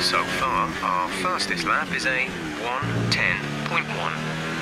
So far, our fastest lap is a 110.1